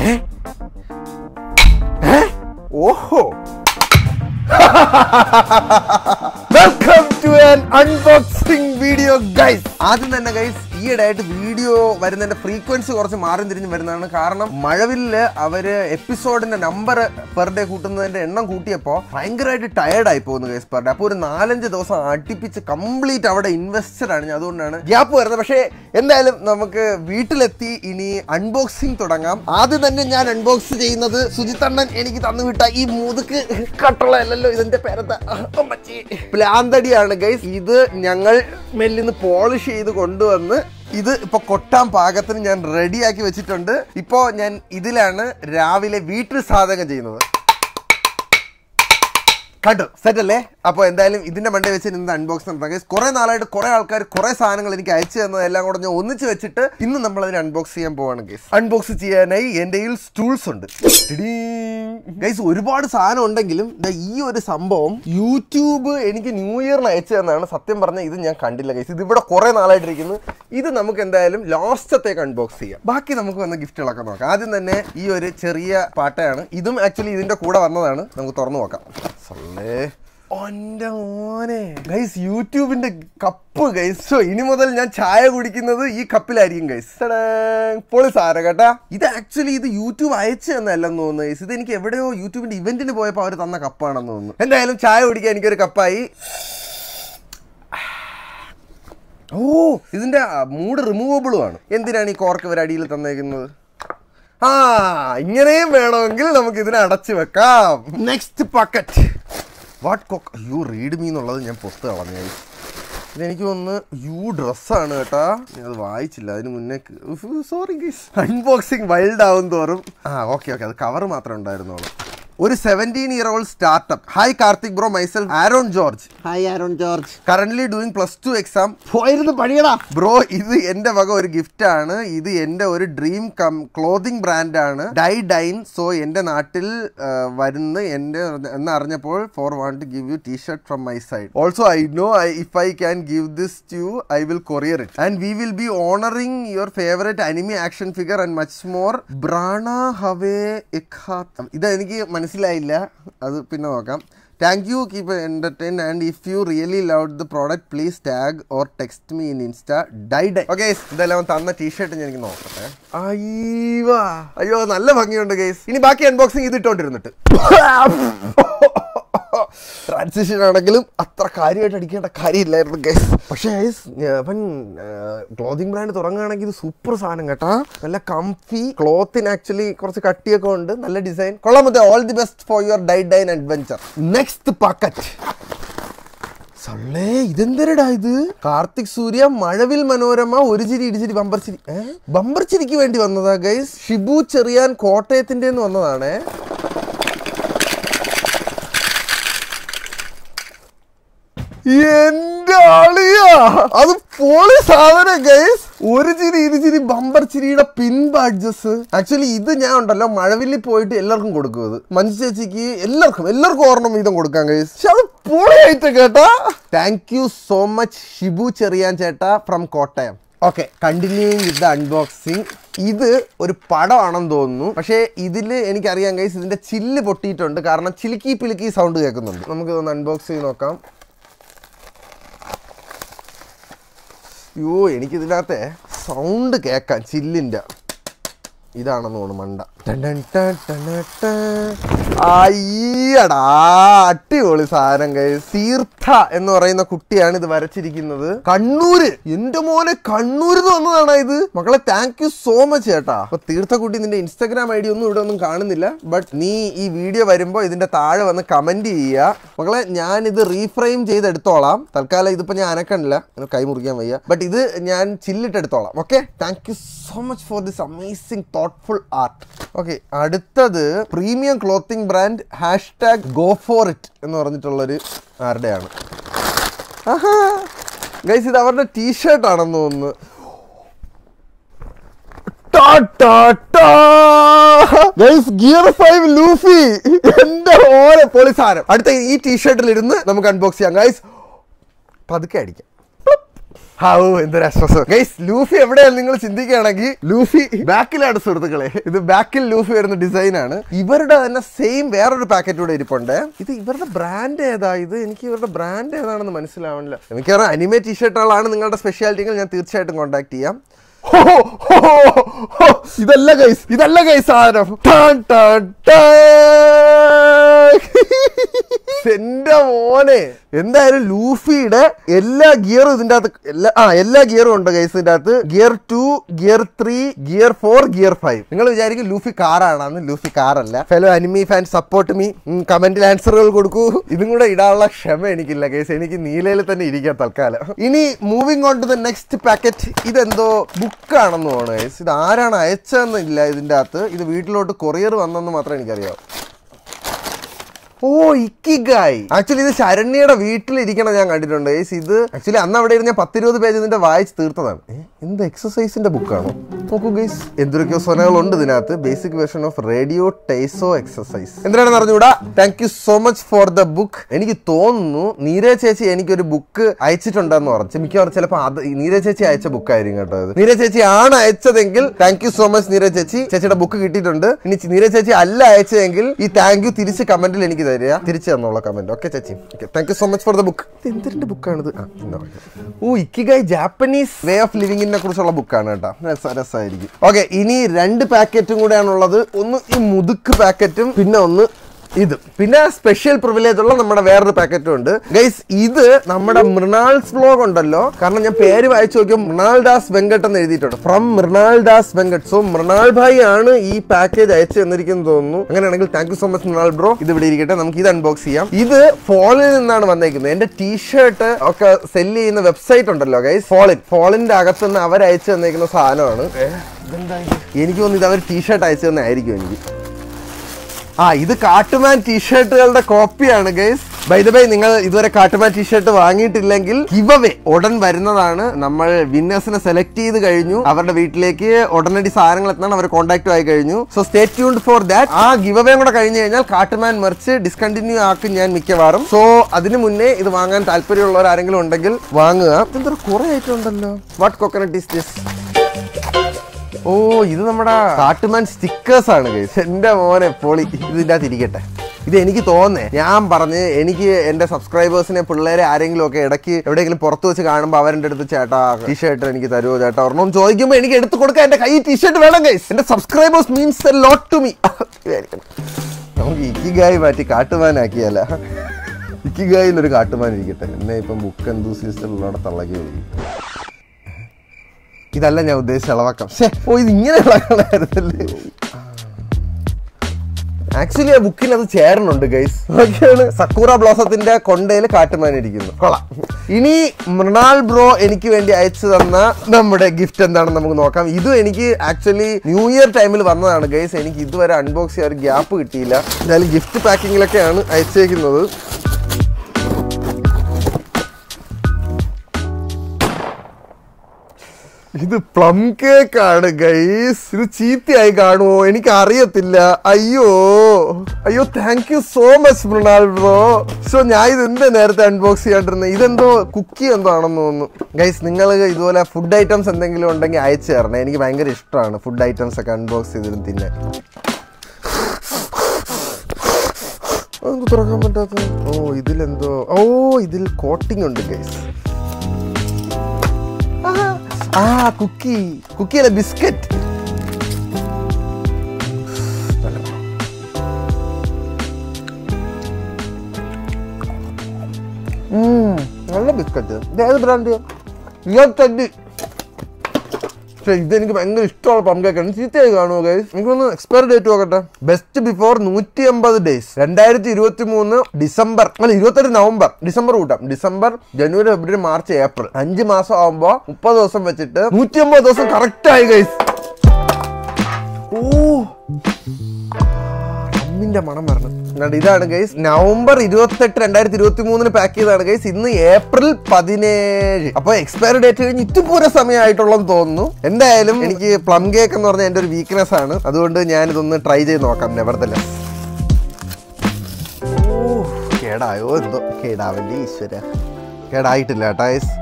ഏ? ഏ? ഓഹോ welcome to an unboxing video guys ആദ്യം തന്നെ ഗൈസ് ആയിട്ട് വീഡിയോ വരുന്നതിന്റെ ഫ്രീക്വൻസി കുറച്ച് മാറി തിരിഞ്ഞ് വരുന്നതാണ് കാരണം മഴവില്ല് അവർ എപ്പിസോഡിന്റെ നമ്പർ പെർ ഡേ കൂട്ടുന്നതിന്റെ എണ്ണം കൂട്ടിയപ്പോൾ ഭയങ്കരമായിട്ട് ടയർഡ് ആയി പോകുന്നു ഗൈസ് പെർ ഡേ അപ്പോൾ ഒരു നാലഞ്ച് ദിവസം അടുപ്പിച്ച് കംപ്ലീറ്റ് അവിടെ ഇൻവെസ്റ്റഡ് ആണ്. ഞാൻ അതുകൊണ്ടാണ് ഗ്യാപ്പ് വരുന്നത്. പക്ഷേ എന്തായാലും നമുക്ക് വീട്ടിലെത്തി ഇനി അൺബോക്സിംഗ് തുടങ്ങാം. ആദ്യം തന്നെ ഞാൻ അൺബോക്സ് ചെയ്യുന്നത് സുജിത്തണ്ണൻ എനിക്ക് തന്നുവിട്ട ഈ മുതുക്ക് കട്ടുള്ള അല്ലല്ലോ ഇതിന്റെ പേരത്ത പ്ലാന്തടിയാണ് ഗൈസ് ഇത് ഞങ്ങൾ മെല്ലിന്ന് പോളിഷ് ചെയ്ത് കൊണ്ടുവന്ന് ഇത് ഇപ്പൊ കൊട്ടാൻ പാകത്തിന് ഞാൻ റെഡിയാക്കി വെച്ചിട്ടുണ്ട്. ഇപ്പോ ഞാൻ ഇതിലാണ് രാവിലെ വീട്ടിൽ സാധകം ചെയ്യുന്നത്. കണ്ടു? സെറ്റല്ലേ അപ്പോൾ എന്തായാലും ഇതിന്റെ മണ്ടേ വെച്ച് ഇന്ന് അൺബോക്സ് നടത്താം കുറേ നാളായിട്ട് കുറേ ആൾക്കാർ കുറേ സാധനങ്ങൾ എനിക്ക് അയച്ചു തന്നത് എല്ലാം കൂടെ ഞാൻ ഒന്നിച്ച് വെച്ചിട്ട് ഇന്ന് നമ്മൾ അതിന് അൺബോക്സ് ചെയ്യാൻ പോവാണ് കേസ് അൺബോക്സ് ചെയ്യാനായി എന്റെ കയ്യിൽ സ്റ്റൂൾസ് ഉണ്ട്. ഗൈസ് ഒരുപാട് സാധനം ഉണ്ടെങ്കിലും ഈ ഒരു സംഭവം യൂട്യൂബ് എനിക്ക് ന്യൂ ഇയറിൽ അയച്ചു തന്നാണ് സത്യം പറഞ്ഞാൽ ഇത് ഞാൻ കണ്ടില്ല. ഗൈസ് ഇത് ഇവിടെ കുറെ നാളായിട്ടിരിക്കുന്നു. ഇത് നമുക്ക് എന്തായാലും ലാസ്റ്റത്തേക്ക് അൺബോക്സ് ചെയ്യാം. ബാക്കി നമുക്ക് വന്ന ഗിഫ്റ്റുകളൊക്കെ നോക്കാം. ആദ്യം തന്നെ ഈ ഒരു ചെറിയ പാട്ടയാണ്. ഇതും ആക്ച്വലി ഇതിന്റെ കൂടെ വന്നതാണ്. നമുക്ക് തുറന്നു നോക്കാം. സൊള്ളേ യൂട്യൂബിന്റെ കപ്പ് ഗൈസ് സോ ഇനി മുതൽ ഞാൻ ചായ കുടിക്കുന്നത് ഈ കപ്പിലായിരിക്കും ഗൈസ് പൊളി സാര കേട്ടാ. ഇത് ആക്ച്വലി ഇത് യൂട്യൂബ് അയച്ചു തന്നല്ലെന്ന് തോന്നുന്നു ഗൈസ് ഇത് എനിക്ക് എവിടെയോ യൂട്യൂബിന്റെ ഇവന്റിന് പോയപ്പോൾ അവർ തന്ന കപ്പാണെന്ന് തോന്നുന്നു. എന്തായാലും ചായ കുടിക്കാൻ എനിക്കൊരു കപ്പായി. ഓ ഇതിന്റെ മൂഡ് റിമൂവബിളും ആണ്. എന്തിനാണ് ഈ കോർക്ക് ഇവർ അടിയിൽ തന്നേക്കുന്നത്? ആ ഇങ്ങനെയും വേണമെങ്കിൽ നമുക്ക് ഇതിനെ അടച്ചു വെക്കാം. Next packet what coke you read me എന്നുള്ളത് ഞാൻ പുസ്തകം കളഞ്ഞു ഇതെനിക്ക് തോന്നുന്നു യു ഡ്രസ്സാണ് കേട്ടാ. ഞാൻ അത് വായിച്ചില്ല. അതിന് മുന്നേ സോറി അൺബോക്സിങ് വൈൽഡ് ആവും തോറും. ആ ഓക്കെ ഓക്കെ അത് കവർ മാത്രമേ ഉണ്ടായിരുന്നുള്ളൂ. ഒരു seventeen year old startup hi Karthik bro myself Aaron George hi Aaron George current doing plus two exam പോയിരുന്നു പണിയടാ. ബ്രോ ഇത് എന്റെ വക ഒരു ഗിഫ്റ്റ് ആണ്. ഇത് എന്റെ ഒരു ഡ്രീം കം ക്ലോതിങ് ബ്രാൻഡ് ആണ്. ഡൈ ഡൈൻ സോ എന്റെ നാട്ടിൽ വരുന്ന എന്റെ എന്ന് അറിഞ്ഞപ്പോൾ for want to give you T shirt from my side also I know I if I can give this to you I will courier it and we will be honouring your favourite anime action figure and much more ബ്രാണ ഹവേ ഇഖാത്ത് ഇത് എനിക്ക് മനസ്സിലായില്ല. അത് പിന്നെ നോക്കാം. Thank you keep entertain and if you really love the product please tag or text me in insta dye dye okay ഇതെല്ലാം തന്ന ടീഷർട്ട് ഞാൻ എനിക്ക് നോക്കട്ടെ. അയ്യോ. അയ്യോ നല്ല ഭംഗിയുണ്ട് ഗൈസ് ഇനി ബാക്കി അൺബോക്സിങ് ഇത് ഇട്ടോണ്ടിരുന്നിട്ട്. ട്രാൻസിഷൻ ആണെങ്കിലും അത്ര കാര്യമായിട്ട് അടിക്കേണ്ട കാര്യമില്ലായിരുന്നു ഗൈസ് പക്ഷേ ഗൈസ് അവൻ ക്ലോത്തിങ് ബ്രാൻഡ് തുടങ്ങുകയാണെങ്കിൽ ഇത് സൂപ്പർ സാധനം കേട്ടാ. നല്ല കംഫി ക്ലോത്തിന് ആക്ച്വലി കുറച്ച് കട്ടിയൊക്കെ ഉണ്ട്. നല്ല ഡിസൈൻ കൊള്ളാം all the best for your dye dine adventure next packet സള്ളേ ഇതെന്തരടാ ഇത്? കാർത്തിക് സൂര്യ മഴവിൽ മനോരമ ഒരു ചിരി ഇടിച്ചിരി ബമ്പർ ചിരി. ബമ്പർ ചിരിക്ക് വേണ്ടി വന്നതാ ഗൈസ് ഷിബു ചെറിയാൻ കോട്ടയത്തിന്റെ വന്നതാണേ. എന്റെ ആളിയാ. അത് പൊളി സാധനം ഗൈസ് ഒരു ചിരി ഇരു ബമ്പർ ചിരിയുടെ പിൻ ബാഡ്ജസ് ആക്ച്വലി ഇത് ഞാൻ ഉണ്ടല്ലോ മഴവില്ലി പോയിട്ട് എല്ലാവർക്കും കൊടുക്കും അത് മഞ്ജു ചേച്ചിക്ക് എല്ലാവർക്കും എല്ലാവർക്കും ഓർണം വീതം കൊടുക്കാം ഗൈസ് പക്ഷെ അത് പൊളിയായിട്ട് കേട്ടാ. Thank you so much Shibu Cheriyan ചേട്ടാ from Kottayam. Okay continuing with the unboxing ഇത് ഒരു പടമാണെന്ന് തോന്നുന്നു. പക്ഷേ ഇതിൽ എനിക്കറിയാം ഗൈസ് ഇതിന്റെ ചില്ല് പൊട്ടിയിട്ടുണ്ട്. കാരണം ചിലുക്കി പിലുക്കി സൗണ്ട് കേൾക്കുന്നുണ്ട്. നമുക്ക് ഇതൊന്ന് അൺബോക്സ് ചെയ്ത് നോക്കാം. അയ്യോ എനിക്കിതിനകത്തെ സൗണ്ട് കേൾക്കാം. ചില്ലിന്റെ. ഇതാണെന്ന് തോന്നുന്നു മണ്ട. അയ്യടാ അടിപൊളി സാധനം guys. തീർത്ഥ എന്ന് പറയുന്ന കുട്ടിയാണ് ഇത് വരച്ചിരിക്കുന്നത്. കണ്ണൂര്. എന്റെ മോനെ കണ്ണൂര് വന്നതാണ് ഇത്? മക്കളെ താങ്ക് യു സോ മച്ച് ചേട്ടാ. അപ്പൊ തീർത്ഥക്കുട്ടി നിന്റെ ഇൻസ്റ്റാഗ്രാം ഐ ഡി ഒന്നും ഇവിടെ ഒന്നും കാണുന്നില്ല. ബട്ട് നീ ഈ വീഡിയോ വരുമ്പോ ഇതിന്റെ താഴെ വന്ന് കമന്റ് ചെയ്യുക. മക്കളെ ഞാൻ ഇത് റീഫ്രെയിം ചെയ്തെടുത്തോളാം. തൽക്കാലം ഇതിപ്പോ ഞാൻ അനക്കണില്ല. കൈ മുറിക്കാൻ വയ്യ. ബട്ട് ഇത് ഞാൻ ചില്ലിട്ടെടുത്തോളാം. Okay thank you so much for this amazing thoughtful art okay അടുത്തത് premium clothing brand hashtag go for it എന്ന് പറഞ്ഞിട്ടുള്ളൊരു ആരുടെയാണ്? ഗൈസ് ഇത് അവരുടെ ടീഷർട്ട് ആണെന്ന് തോന്നുന്നു. ഗിയർ ഫൈവ് ലൂഫി എന്റെ ഓരോ പൊളിസാരം അടുത്ത ഈ ടീഷർട്ടിൽ ഇരുന്ന് നമുക്ക് അൺബോക്സ് ചെയ്യാം. ഗൈസ് പതുക്കെ അടിക്കാം. ഹാവു എന്തൊരു ആശ്വാസം. ഗൈസ് ലൂഫി എവിടെയാണ് നിങ്ങൾ ചിന്തിക്കുകയാണെങ്കിൽ ലൂഫി ബാക്കിലാണ് സുഹൃത്തുക്കളെ. ഇത് ബാക്കിൽ ലൂഫി വരുന്ന ഡിസൈൻ ആണ്. ഇവരുടെ തന്നെ സെയിം വേറൊരു പാക്കറ്റ് കൂടെ ഇരിപ്പുണ്ട്. ഇത് ഇവരുടെ ബ്രാൻഡ് ഏതാ? ഇത് എനിക്ക് ഇവരുടെ ബ്രാൻഡ് ഏതാണെന്ന് മനസ്സിലാവണില്ല. എനിക്കറിയാം അനിമേ ടീഷർട്ടുകളാണ് നിങ്ങളുടെ സ്പെഷ്യാലിറ്റികൾ ഞാൻ തീർച്ചയായിട്ടും കോൺടാക്ട് ചെയ്യാം. ഇതല്ല ഗൈസ് ഇതല്ല ഗൈസ് സാധനം. എന്റെ മോനെ. എന്തായാലും ലൂഫിയുടെ എല്ലാ ഗിയറും ഇതിന്റെ അകത്ത് എല്ലാ ആ എല്ലാ ഗിയറും ഉണ്ട് ഗൈസ് ഇതിന്റെ അകത്ത്. Gear two gear three gear four gear five. നിങ്ങൾ വിചാരിക്കും ലൂഫി കാറാണെന്ന് Luffy കാറല്ല fellow anime fan support me കമന്റിൽ ആൻസറുകൾ കൊടുക്കൂ. ഇതും കൂടെ ഇടാനുള്ള ക്ഷമ എനിക്കില്ല ഗൈസ് എനിക്ക് നീലയിൽ തന്നെ ഇരിക്കാം തൽക്കാലം. ഇനി moving on to the next packet ഇതെന്തോ ബുക്ക് ബുക്കാണെന്ന് തോന്നുന്നു ഗൈസ് ഇത് ആരാണ് അയച്ചതെന്നില്ല ഇതിന്റെ അകത്ത്. ഇത് വീട്ടിലോട്ട് കൊറിയർ വന്നെന്ന് മാത്രമേ എനിക്കറിയാവൂ. ഓ ഇക്കിഗായ്. ആക്ച്വലി ഇത് ശരണ്യയുടെ വീട്ടിലിരിക്കണം ഞാൻ കണ്ടിട്ടുണ്ട്. ഏസ് ഇത് ആക്ച്വലി അന്ന് അവിടെ ഇരുന്ന് പത്തിരുപത് പേജ് ഇതിന്റെ വായിച്ച് തീർത്തതാണ്. എന്ത് എക്സസൈസിന്റെ ബുക്കാണോ നോക്കൂ ഗൈസ് എന്തൊക്കെയോ സ്വനകളുണ്ട് ഇതിനകത്ത്. ബേസിക് വേർഷൻ ഓഫ് റേഡിയോ ടൈസോ എക്സസൈസ് എന്തിനാണെന്ന് അറിഞ്ഞൂടാ thank you so much for the book എനിക്ക് തോന്നുന്നു നീര ചേച്ചി എനിക്കൊരു ബുക്ക് അയച്ചിട്ടുണ്ടെന്ന് പറഞ്ഞു മിക്കവാറും ചിലപ്പോൾ അത് നീര ചേച്ചി അയച്ച ബുക്കായിരിക്കും കേട്ടോ ഇത്. നീര ചേച്ചി ആണ് അയച്ചതെങ്കിൽ thank you so much Neera ചേച്ചി. ചേച്ചിയുടെ ബുക്ക് കിട്ടിയിട്ടുണ്ട്. ഇനി നീരജ് നീര ചേച്ചി അല്ല അയച്ചതെങ്കിൽ ഈ താങ്ക് യു തിരിച്ച് കമന്റിൽ എനിക്ക് തരിക തിരിച്ചു തന്നോളാം കമന്റ് ഓക്കെ ചേച്ചി. Okay thank you so much for the book എന്തിന്റെ ബുക്കാണിത്. ഓ ഇക്കിഗായ് ജാപ്പനീസ് വേ ഓഫ് ലിവിങ്ങിനെ കുറിച്ചുള്ള ബുക്കാണ് കേട്ടോ. രസ രസമായിരിക്കും ഓക്കെ ഇനി രണ്ട് പാക്കറ്റും കൂടെയാണുള്ളത്. ഒന്ന് ഈ മുതുക്ക് പാക്കറ്റും പിന്നെ ഒന്ന് ഇത്. പിന്നെ സ്പെഷ്യൽ പ്രിവിലേജ് ഉള്ള നമ്മുടെ വേറൊരു പാക്കറ്റും ഉണ്ട്. ഗൈസ് ഇത് നമ്മുടെ മൃണാൾസ് വ്ലോഗ് ഉണ്ടല്ലോ. കാരണം ഞാൻ പേര് വായിച്ചു നോക്കിയോ മൃണാൾ ദാസ് വെങ്കട്ട് എന്ന് എഴുതിയിട്ടുണ്ട്. ഫ്രം മൃണാൾ ദാസ് വെങ്കട്ട്. സോ മൃണാൾ ഭായി ആണ് ഈ പാക്കേജ് അയച്ചു തന്നിരിക്കുന്നു തോന്നുന്നു. അങ്ങനെയാണെങ്കിൽ thank you so much Mrinal bro ഇത് ഇവിടെ ഇരിക്കട്ടെ. നമുക്ക് ഇത് അൺബോക്സ് ചെയ്യാം. ഇത് ഫോളിൽ നിന്നാണ് വന്നേക്കുന്നത്. എന്റെ ടീഷർട്ട് ഒക്കെ സെല്ല് ചെയ്യുന്ന വെബ്സൈറ്റ് ഉണ്ടല്ലോ ഗൈസ് ഫോളിൻ ഫോളിന്റെ അകത്തുനിന്ന് അവർ അയച്ചു തന്നേക്കുന്ന സാധനമാണ്. എനിക്ക് തോന്നുന്നു ഇത് അവർ ടീഷർട്ട് അയച്ചു തന്നെ ആയിരിക്കും എനിക്ക്. ആ ഇത് കാട്ടുമാൻ ടീഷർട്ടുകളുടെ കോപ്പിയാണ് ഗൈസ് ബൈ നിങ്ങൾ ഇതുവരെ കാട്ടുമാൻ ടീഷർട്ട് വാങ്ങിയിട്ടില്ലെങ്കിൽ ഇവവേ ഉടൻ വരുന്നതാണ്. നമ്മൾ വിന്നേഴ്സിനെ സെലക്ട് ചെയ്ത് കഴിഞ്ഞു. അവരുടെ വീട്ടിലേക്ക് ഉടനടി സാധനങ്ങൾ എത്തണം. അവർ കോൺടാക്ട് ആയി കഴിഞ്ഞു. So stay tuned for that ആ ഗിവവേ കൂടെ കഴിഞ്ഞു കഴിഞ്ഞാൽ കാട്ടുമാൻ മെർച്ച് ഡിസ്കണ്ടിന്യൂ ആക്കും ഞാൻ മിക്കവാറും. സോ അതിനു മുന്നേ ഇത് വാങ്ങാൻ താല്പര്യമുള്ളവർ ആരെങ്കിലും ഉണ്ടെങ്കിൽ വാങ്ങുക. എന്തൊരു കുറെ ഐറ്റം ഉണ്ടല്ലോ. വാട്ട് കോക്കനട്ട് ഈസ് ദിസ് ഓ ഇത് നമ്മുടെ കാട്ടുമാൻ സ്റ്റിക്കേഴ്സ് ആണ് എന്റെ മോനെ പൊളി ഇതിന്റെ അകത്ത് ഇരിക്കട്ടെ. ഇത് എനിക്ക് തോന്നേ ഞാൻ പറഞ്ഞ് എനിക്ക് എന്റെ സബ്സ്ക്രൈബേഴ്സിനെ പിള്ളേരെ ആരെങ്കിലും ഒക്കെ ഇടയ്ക്ക് എവിടെയെങ്കിലും പുറത്ത് വെച്ച് കാണുമ്പോൾ അവരുടെ അടുത്ത് ചേട്ടാ ടീഷർട്ട് എനിക്ക് തരുമോ ചേട്ടാ ഒരെണ്ണം ചോദിക്കുമ്പോൾ എനിക്ക് എടുത്തു കൊടുക്കാൻ എന്റെ കൈ ടീഷർട്ട് വേണം ഗൈസ് എന്റെ subscribers means a lot to me നമുക്ക് ഇക്കിഗായി മാറ്റി കാട്ടുമാനാക്കിയല്ല ഇക്കിഗായിൽ ഒരു കാട്ടുമാൻ ഇരിക്കട്ടെ. എന്നെ ഇപ്പം ബുക്ക് എന്തൂസിയസ്റ്റിലുള്ളവിടെ തള്ളക്കി വിളിക്കും. ഇതല്ല ഞാൻ ഉദ്ദേശിച്ച ഇളവാക്കാം പക്ഷേ ഓ ഇത് ഇങ്ങനെ ആക്ച്വലി ആ. ബുക്കിൽ അത് ചേരണുണ്ട് ഗൈസ് ഓക്കെയാണ്. സക്കൂറ ബ്ലോസത്തിന്റെ കൊണ്ടയിൽ കാട്ടുമാനിരിക്കുന്നു കൊള്ളാം. ഇനി മൃണാൾ ബ്രോ എനിക്ക് വേണ്ടി അയച്ചു തന്ന നമ്മുടെ ഗിഫ്റ്റ് എന്താണെന്ന് നമുക്ക് നോക്കാം. ഇത് എനിക്ക് ആക്ച്വലി ന്യൂ ഇയർ ടൈമിൽ വന്നതാണ് ഗൈസ് എനിക്ക് ഇതുവരെ അൺബോക്സ് ചെയ്യാൻ ഒരു ഗ്യാപ്പ് കിട്ടിയില്ല. എന്തായാലും ഗിഫ്റ്റ് പാക്കിങ്ങിലൊക്കെയാണ് അയച്ചേക്കുന്നത്. ഇത് പ്ലം കേക്ക് ആണ് ഗൈസ് ഇത് ചീത്തയായി കാണുമോ എനിക്ക് അറിയത്തില്ല അയ്യോ. അയ്യോ thank you so much Mrinal bro so ഞാൻ ഇത് എന്താ നേരത്തെ അൺബോക്സ് ചെയ്യാണ്ടിരുന്നത് ഇതെന്തോ കുക്കി എന്തോ ആണെന്ന് തോന്നുന്നു. ഗൈസ് നിങ്ങൾ ഇതുപോലെ ഫുഡ് ഐറ്റംസ് എന്തെങ്കിലും ഉണ്ടെങ്കിൽ അയച്ചു തരണം. എനിക്ക് ഭയങ്കര ഇഷ്ടമാണ് ഫുഡ് ഐറ്റംസ് ഒക്കെ അൺബോക്സ് ചെയ്തിരുന്ന തിന്നെ തുറക്കാൻ പറ്റാത്ത ഓ ഇതിലെന്തോ ഓ ഇതിൽ കോട്ടിംഗ് ഉണ്ട് ഗൈസ് ആ കുക്കി കുക്കി അല്ല ബിസ്ക്കറ്റ് നല്ല ബിസ്ക്കറ്റ് ഇത് ഏത് ബ്രാൻഡ് ഇരുപത്തഞ്ച് പക്ഷേ ഇതെനിക്ക് ഭയങ്കര ഇഷ്ടമുള്ള പം കേക്കാണ് ചീത്തയായി കാണുമോ ഗൈസ് എനിക്കൊന്ന് എക്സ്പയർ ഡേറ്റ് നോക്കട്ടെ. ബെസ്റ്റ് ബിഫോർ നൂറ്റി അമ്പത് ഡേയ്സ് രണ്ടായിരത്തി ഇരുപത്തി മൂന്ന് ഡിസംബർ. അല്ല ഇരുപത്തെട്ട് നവംബർ. ഡിസംബർ കൂട്ടാം. ഡിസംബർ ജനുവരി ഫെബ്രുവരി മാർച്ച് ഏപ്രിൽ. അഞ്ച് മാസം ആകുമ്പോൾ മുപ്പത് ദിവസം വെച്ചിട്ട് നൂറ്റി അമ്പത് ദിവസം കറക്റ്റ് ആയി ഗൈസ് ഓ അമ്മിന്റെ മണം വരണം. ഇതാണ് ഗൈസ് നവംബർ ഇരുപത്തെട്ട് രണ്ടായിരത്തി ഇരുപത്തി മൂന്നിന് പാക്ക് ചെയ്താണ് ഗൈസ് ഇന്ന് ഏപ്രിൽ പതിനേഴ്. അപ്പൊ എക്സ്പയറി ഡേറ്റ് കഴിഞ്ഞ് ഇറ്റുപൂര സമയമായിട്ടുള്ളതെന്ന് തോന്നുന്നു. എന്തായാലും എനിക്ക് പ്ലം കേക്ക് എന്ന് പറഞ്ഞ എന്റെ ഒരു വീക്ക്നെസ് ആണ്. അതുകൊണ്ട് ഞാൻ ഇതൊന്ന് ട്രൈ ചെയ്ത് നോക്കാം. നെവർതല്ല കേടായോ എന്തോ. കേടാവല്ലേ ഈശ്വര. കേടായിട്ടില്ല കേട്ടോ ഗൈസ്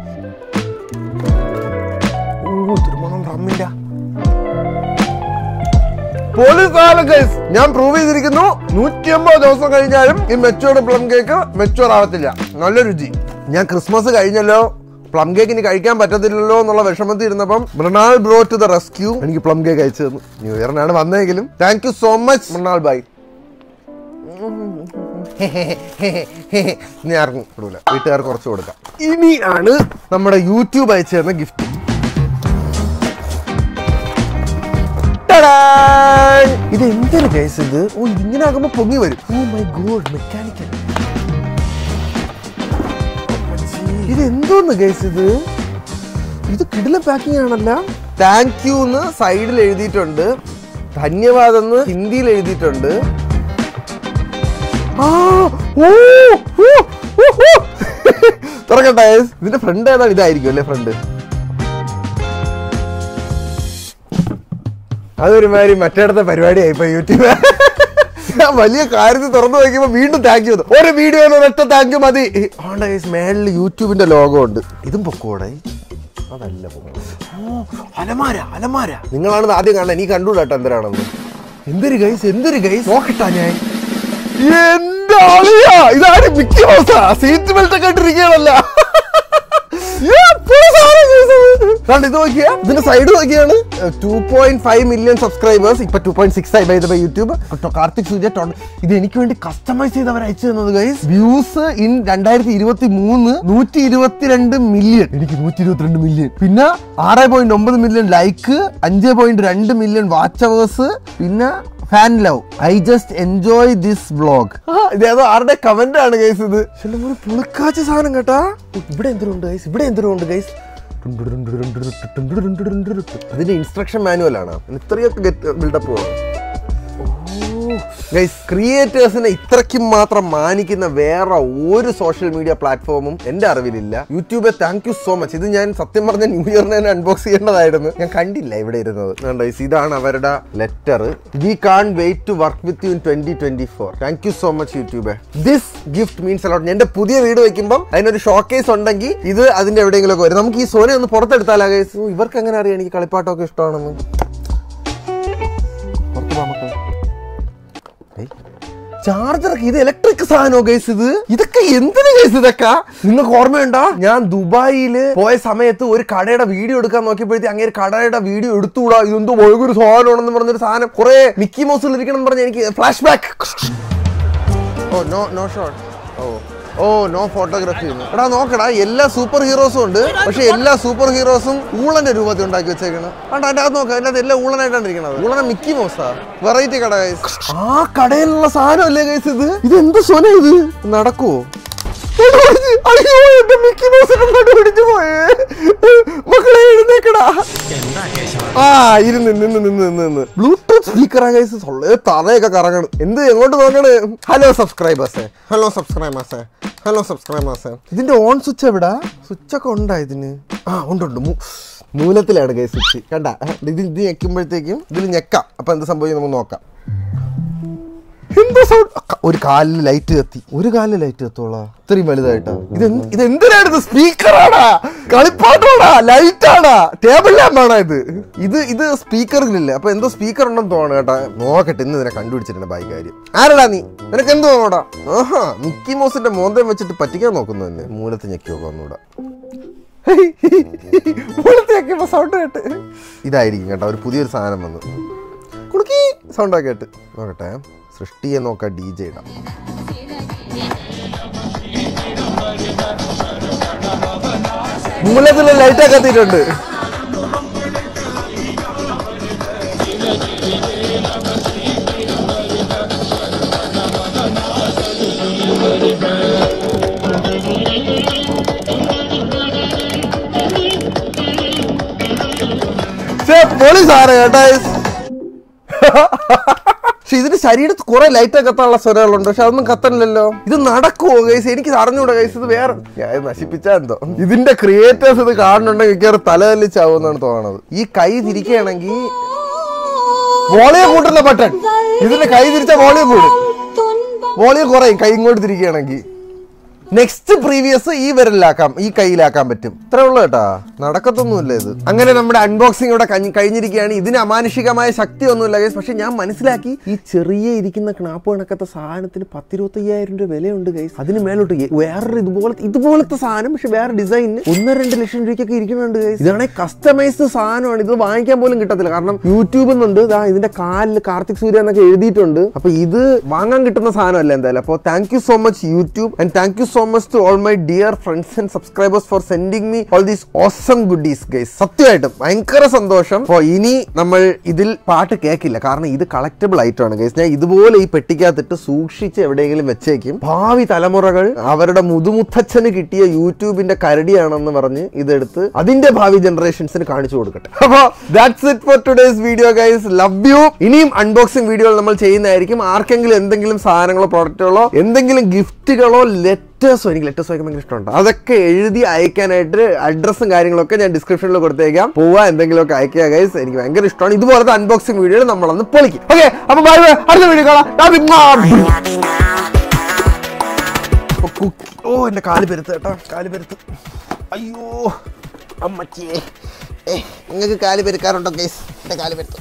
പ്ലമ്മിന്റെ പോലീസ് ഗൈസ് ഞാൻ പ്രൂവ് ചെയ്തിരിക്കുന്നു. നൂറ്റി അമ്പത് ദിവസം കഴിഞ്ഞാലും ഈ മെച്ചോർഡ് പ്ലം കേക്ക് മെച്ചോർ ആവത്തില്ല. നല്ല രുചി. ഞാൻ ക്രിസ്മസ് കഴിഞ്ഞല്ലോ. പ്ലം കേക്ക് ഇനി കഴിക്കാൻ പറ്റത്തില്ലല്ലോ എന്നുള്ള വിഷമത്തിൽ ഇരുന്നപ്പം Mrinal bro to the rescue എനിക്ക് പ്ലം കേക്ക് അയച്ചു തന്നു. ന്യൂ ഇയറിനാണ് വന്നതെങ്കിലും. Thank you so much Mrinal. Bye ഇനി ആർക്കും വീട്ടുകാർക്ക് കുറച്ച് കൊടുക്കാം. ഇനിയാണ് നമ്മുടെ യൂട്യൂബ് അയച്ചു തരുന്ന ഗിഫ്റ്റ് ഇത് എന്തൊരു കേസ് ഇത്? ഓ ഇതിങ്ങനെ ആകുമ്പോ പൊങ്ങി വരും. ഓ മൈ ഗോഡ് മെക്കാനിക്കൽ ഇത് എന്തോന്ന് കേസ് ഇത്? ഇത് കിടില പാക്കിംഗ് ആണല്ല? താങ്ക് യു എന്ന് സൈഡിൽ എഴുതിയിട്ടുണ്ട്. ധന്യവാദം എന്ന് ഹിന്ദിയിൽ എഴുതിയിട്ടുണ്ട്. തുറക്കട്ടെ ഇതിന്റെ ഫ്രണ്ട് ഏതാണ്? ഇതായിരിക്കും അല്ലേ ഫ്രണ്ട് അതൊരുമാതിരി മറ്റേടത്തെ പരിപാടിയായി ഇപ്പൊ യൂട്യൂബ് ഞാൻ വലിയ കാര്യത്തിൽ തുറന്നു നോക്കിയപ്പോ വീണ്ടും താങ്ക് യു ഒരു വീഡിയോ ഒറ്റ താങ്ക് യു മതി. ആണ്ട മേളിൽ യൂട്യൂബിന്റെ ലോഗോ ഉണ്ട്. ഇതും പൊക്കോടെ. അതല്ല അലമാര അലമാര. നിങ്ങളാണ് ആദ്യം കാണാൻ നീ കണ്ടുകൂടാട്ടോ എന്തരാണെന്ന് എന്തൊരു ഗൈസ് എന്തൊരു ഗൈസ് നോക്കട്ടാ ഞാൻ. എന്താ ഇതാണ് മിക്കി സീറ്റ് ബെൽറ്റ് ഒക്കെ ഇട്ടിരിക്കുകയാണല്ല. കണ്ട് ഇത് നോക്കിയ? ഇതിന്റെ സൈഡ് നോക്കിയാണ്. Two point five million subscribers ഇപ്പൊ ടു പോയിന്റ് സിക്സ് ആയി ബൈ യൂട്യൂബ്. കാർത്തിക് സൂര്യ ഇത് എനിക്ക് വേണ്ടി കസ്റ്റമൈസ് ചെയ്ത് അവർ അയച്ചു തന്നത് ഗൈസ് വ്യൂസ് ഇൻ രണ്ടായിരത്തി ഇരുപത്തി മൂന്ന് നൂറ്റി ഇരുപത്തിരണ്ട് മില്യൺ എനിക്ക് നൂറ്റി ഇരുപത്തിരണ്ട് മില്യൺ പിന്നെ ആറ് പോയിന്റ് ഒമ്പത് മില്യൺ ലൈക്ക് അഞ്ച് പോയിന്റ് രണ്ട് മില്യൺ വാച്ച് അവേഴ്സ് പിന്നെ fan love I just enjoy this vlog ഇതേതോ ആരുടെ കമന്റ് ആണ് ഗൈസ് ഇത്? പുളിക്കാച്ച സാധനം കേട്ടാ. ഇവിടെ എന്തിനുണ്ട് ഗൈസ് ഇവിടെ എന്തിനുണ്ട് ഗൈസ് അതിന്റെ ഇൻസ്ട്രക്ഷൻ മാനുവൽ ആണ് ഇത്രയൊക്കെ ഗെറ്റ് ബിൽഡപ്പ് ഗൈസ് ക്രിയേറ്റേഴ്സിനെ ഇത്രയ്ക്കും മാത്രം മാനിക്കുന്ന വേറെ ഒരു സോഷ്യൽ മീഡിയ പ്ലാറ്റ്ഫോമും എന്റെ അറിവിലില്ല. യൂട്യൂബെ താങ്ക് യു സോ മച്ച് ഇത് ഞാൻ സത്യം പറഞ്ഞ ന്യൂ ഇയറിന് തന്നെ അൺബോക്സ് ചെയ്യേണ്ടതായിരുന്നു. ഞാൻ കണ്ടില്ല ഇവിടെ ഇരുന്നത്. ഇതാണ് അവരുടെ letter we can't wait to work with you in twenty twenty four thank you so much YouTube this gift means a lot എന്റെ പുതിയ വീട് വെക്കുമ്പോൾ അതിനൊരു ഷോക്കേസ് ഉണ്ടെങ്കിൽ ഇത് അതിന്റെ എവിടെയെങ്കിലും ഒക്കെ വരും. നമുക്ക് ഈ സോനെ ഒന്ന് പുറത്തെടുത്താലാ ഗൈസ് ഇവർക്ക് എങ്ങനെ അറിയാം? എനിക്ക് കളിപ്പാട്ടമൊക്കെ ഇഷ്ടമാണെന്ന്. ചാർജർ ഇത് ഇലക്ട്രിക് സാധനോ ഗൈസ് ഇത്? ഇതൊക്കെ എന്തിനു ഗൈസ് ഇതൊക്കെ? നിങ്ങൾക്ക് ഓർമ്മയുണ്ടോ? ഞാൻ ദുബായിൽ പോയ സമയത്ത് ഒരു കടയുടെ വീഡിയോ എടുക്കാൻ നോക്കിയപ്പോഴത്തേക്ക് അങ്ങനെ ഒരു കടയുടെ വീഡിയോ എടുത്തുകൂടാ? ഇതെന്തോ ഒഴുകൊരു സാധനമാണെന്ന് പറഞ്ഞൊരു സാധനം. കുറെ മിക്കി മൗസിൽ ഇരിക്കണം പറഞ്ഞ എനിക്ക് flashback oh no no shot oh no photography എടാ നോക്കടാ എല്ലാ സൂപ്പർ ഹീറോസും ഉണ്ട്. പക്ഷെ എല്ലാ സൂപ്പർ ഹീറോസും ഊളന്റെ രൂപത്തിൽ ഉണ്ടാക്കി വെച്ചേക്കണം. കണ്ട അതിന്റെ അകത്ത് നോക്കാം അതിന്റെ അകത്ത് എല്ലാം ഊളനായിട്ടാണ് ഇരിക്കുന്നത് ഊളന മിക്കി മോസാ. വെറൈറ്റി കട. ആ കടയിലുള്ള സാധനമല്ലേ ഗൈസ് ഇത്? ഇത് എന്ത് സ്വന ഇത്? നടക്കുവോ? അയ്യോ മിക്കി മോസ് കണ്ടുപിടിച്ചു പോയേ. മക്കളെ എഴുന്നേക്കടാ. ആ ഇരുന്ന് നിന്ന് നിന്ന് നിന്ന് നിന്ന്. ബ്ലൂടൂത്ത് സ്പീക്കർ ഗൈസ് തറയൊക്കെ കറങ്ങണം. എന്ത് എങ്ങോട്ട് നോക്കണ് ഹലോ സബ്സ്ക്രൈബേഴ്സേ ഹലോ സബ്സ്ക്രൈബേഴ്സേ ഹലോ സബ്സ്ക്രൈബേഴ്സേ ഇതിന്റെ ഓൺ സ്വിച്ച് എവിടാ? സ്വിച്ച് ഒക്കെ ഉണ്ടാ ഇതിന്? ആ ഉണ്ട് ഉണ്ട്. മൂലത്തിലാണ് ഗൈസ് സ്വിച്ച് കണ്ട ഇത് ഇത് ഞെക്കുമ്പോഴത്തേക്കും ഇതിൽ ഞെക്കാം. അപ്പൊ എന്ത് സംഭവിക്കും നമുക്ക് നോക്കാം. എന്തോ സൗണ്ട് ഒരു കാലിൽ ലൈറ്റ് കത്തി. ഒരു കാലിൽ ലൈറ്റ് കത്തോളാ ഇത്രയും വലുതായിട്ടാ. ഇത് ഇത് എന്തിനാണ് സ്പീക്കറാടാ കളിപ്പാട്ടോടാ? ലൈറ്റാടാ ടേബിൾ ലാമ്പാണോ ഇത്. ഇത് ഇത് സ്പീക്കറിലില്ല അപ്പൊ എന്തോ സ്പീക്കർ ഉണ്ടെന്ന് തോന്നണം കേട്ടാ. നോക്കട്ടെ ഇന്ന് ഇതിനെ കണ്ടുപിടിച്ചിട്ടുണ്ട് ബായി കാര്യം. ആരടാ നീ? നിനക്ക് എന്ത് തോന്നോടാ ആഹാ മിക്കി മോസിന്റെ മോന്തം വെച്ചിട്ട് പറ്റിക്കാൻ നോക്കുന്നു തന്നെ മൂലത്ത് ഞെക്കി നോക്കാം ഒന്നുകൂടാ മൂലത്ത് ഞെക്കിയപ്പോ സൗണ്ട് കേട്ട്. ഇതായിരിക്കും കേട്ടോ ഒരു പുതിയൊരു സാധനം വന്നു. കുളുക്കി സൗണ്ട് ഒക്കെ കേട്ട്. നോക്കട്ടെ. സൃഷ്ടിയെ നോക്കാം ഡി ജെ ഇടാം മൂലത്തിൽ ലൈറ്റ് ഒക്കെ എത്തിയിട്ടുണ്ട്. പോലീസാണ് കേട്ടോ പക്ഷെ ഇതിന്റെ ശരീരത്ത് കുറെ ലൈറ്റ് കത്താനുള്ള സ്വരങ്ങളുണ്ട്. പക്ഷെ അതൊന്നും കത്തണില്ലല്ലോ. ഇത് നടക്കുമോ ഗൈസ് എനിക്ക് അറിഞ്ഞൂടാ ഗൈസ് ഇത് വേറെ ഞാൻ നശിപ്പിച്ചാ എന്തോ. ഇതിന്റെ ക്രിയേറ്റേഴ്സ് ഇത് കാണുന്നുണ്ടെങ്കിൽ മിക്കവാറും തലതല്ലിച്ചാവും എന്നാണ് തോന്നുന്നത് ഈ കൈ തിരിക്കുകയാണെങ്കിൽ വോളിയം കൂട്ടുന്ന ബട്ടൺ. ഇതിന്റെ കൈ തിരിച്ച വോളിയം കൂടും. വോളിയം കുറയും കൈ ഇങ്ങോട്ട് തിരിക്കുകയാണെങ്കിൽ. നെക്സ്റ്റ് പ്രീവിയസ് ഈ വിരലിലാക്കാം ഈ കയ്യിലാക്കാൻ പറ്റും. ഇത്രേ ഉള്ളു കേട്ടാ. നടക്കത്തൊന്നുമില്ല ഇത്. അങ്ങനെ നമ്മുടെ അൺബോക്സിംഗ് ഇവിടെ കഴിഞ്ഞിരിക്കുകയാണ്. ഇതിന് അമാനുഷികമായ ശക്തി ഒന്നുമില്ല ഗൈസ് പക്ഷെ ഞാൻ മനസ്സിലാക്കി ഈ ചെറിയ ഇരിക്കുന്ന ക്നാപ്പ് കണക്കത്തെ സാധനത്തിന് പത്തിരുപത്തയ്യായിരം രൂപ വിലയുണ്ട് ഗൈസ് അതിന് മേലോട്ട് വേറൊരു ഇതുപോലത്തെ ഇതുപോലത്തെ സാധനം പക്ഷെ വേറെ ഡിസൈനിന് ഒന്ന് രണ്ട് ലക്ഷം രൂപയ്ക്കൊക്കെ ഇരിക്കുന്നുണ്ട് ഗൈസ് ഇതാണെങ്കിൽ കസ്റ്റമൈസ്ഡ് സാധനമാണ്. ഇത് വാങ്ങിക്കാൻ പോലും കിട്ടത്തില്ല. കാരണം യൂട്യൂബിൽ നിന്നുണ്ട് ദാ ഇതിന്റെ കാലിൽ കാർത്തിക് സൂര്യ എന്നൊക്കെ എഴുതിയിട്ടുണ്ട്. അപ്പൊ ഇത് വാങ്ങാൻ കിട്ടുന്ന സാധനമല്ല എന്തായാലും. അപ്പോൾ thank so much YouTube and thank you so much to all my dear friends and subscribers for sending me all these awesome goodies guys സത്യമായിട്ടും ഭയങ്കര സന്തോഷം. അപ്പോൾ ഇനി നമ്മൾ ഇതിൽ പാട്ട് കേൾക്കില്ല. കാരണം ഇത് കളക്റ്റബിൾ ആണ് ഗൈസ് ഞാൻ ഇതുപോലെ ഈ പെട്ടിക്കകത്തിട്ട് സൂക്ഷിച്ച് എവിടെയെങ്കിലും വെച്ചേക്കും. ഭാവി തലമുറകൾ അവരുടെ മുതുമുത്തച്ഛന് കിട്ടിയ യൂട്യൂബിന്റെ കരടിയാണെന്ന് പറഞ്ഞ് ഇതെടുത്ത് അതിന്റെ ഭാവി ജനറേഷൻസിന് കാണിച്ചു കൊടുക്കട്ടെ. അപ്പോൾ that's it for today's video guys love you ഇനിയും അൺബോക്സിംഗ് വീഡിയോകൾ നമ്മൾ ചെയ്യുന്നതായിരിക്കും. ആർക്കെങ്കിലും എന്തെങ്കിലും സാധനങ്ങളോ പ്രോഡക്റ്റുകളോ എന്തെങ്കിലും ഗിഫ്റ്റുകളോ ലെറ്റേഴ്സോ എനിക്ക് ലെറ്റേഴ്സ് വായിക്കാൻ ഭയങ്കര ഇഷ്ടമുണ്ട്. അതൊക്കെ എഴുതി അയക്കാനായിട്ട് അഡ്രസ്സും കാര്യങ്ങളൊക്കെ ഞാൻ ഡിസ്ക്രിപ്ഷനിൽ കൊടുത്തേക്കാം. പോവാ എന്തെങ്കിലുമൊക്കെ അയക്കുക ഗൈസ് എനിക്ക് ഭയങ്കര ഇഷ്ടമാണ്. ഇതുപോലത്തെ അൺബോക്സിംഗ് വീഡിയോ നമ്മളൊന്ന് പൊളിക്കും. ഓക്കെ അപ്പൊ ബൈ അടുത്ത വീഡിയോ കാണാം. ഓ എന്റെ കാൽ പെരുത്ത് കേട്ടോ. കാൽ പെരുത്ത്. അയ്യോ അമ്മച്ചിയെ. ഏ നിങ്ങൾക്ക് കാൽ പെരുക്കാറുണ്ടോ ഗൈസ് എന്റെ കാൽ പെരുത്ത്.